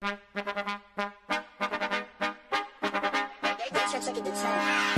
They check it the time.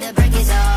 let break his heart.